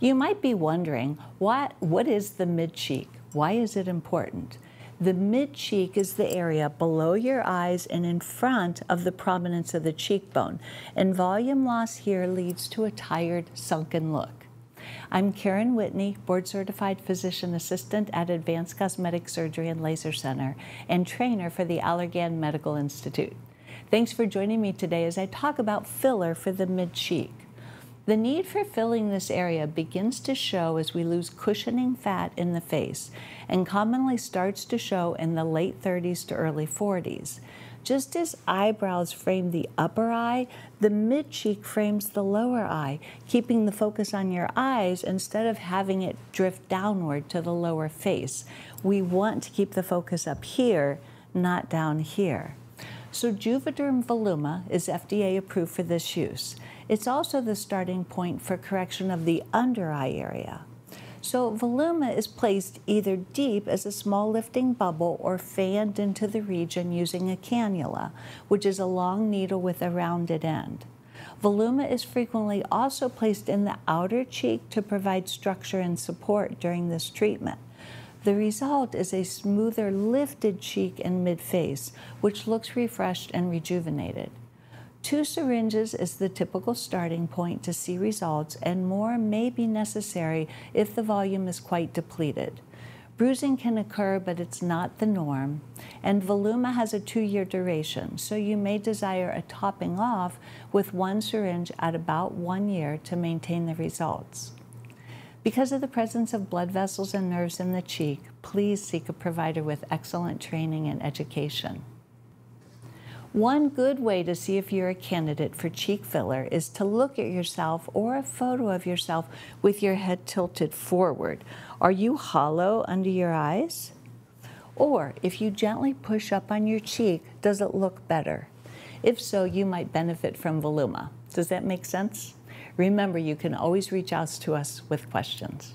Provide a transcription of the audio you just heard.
You might be wondering, what, what is the mid cheek? Why is it important? The mid cheek is the area below your eyes and in front of the prominence of the cheekbone, and volume loss here leads to a tired, sunken look. I'm Karen Whitney, board certified physician assistant at Advanced Cosmetic Surgery and Laser Center and trainer for the Allergan Medical Institute. Thanks for joining me today as I talk about filler for the mid cheek. The need for filling this area begins to show as we lose cushioning fat in the face and commonly starts to show in the late 30s to early 40s. Just as eyebrows frame the upper eye, the mid cheek frames the lower eye, keeping the focus on your eyes instead of having it drift downward to the lower face. We want to keep the focus up here, not down here. So Juvederm Voluma is FDA approved for this use. It's also the starting point for correction of the under eye area. So Voluma is placed either deep as a small lifting bubble or fanned into the region using a cannula, which is a long needle with a rounded end. Voluma is frequently also placed in the outer cheek to provide structure and support during this treatment. The result is a smoother, lifted cheek and mid face, which looks refreshed and rejuvenated. Two syringes is the typical starting point to see results, and more may be necessary if the volume is quite depleted. Bruising can occur, but it's not the norm. And Voluma has a two year duration, so you may desire a topping off with one syringe at about one year to maintain the results. Because of the presence of blood vessels and nerves in the cheek, please seek a provider with excellent training and education. One good way to see if you're a candidate for cheek filler is to look at yourself or a photo of yourself with your head tilted forward. Are you hollow under your eyes? Or if you gently push up on your cheek, does it look better? If so, you might benefit from Voluma. Does that make sense? Remember, you can always reach out to us with questions.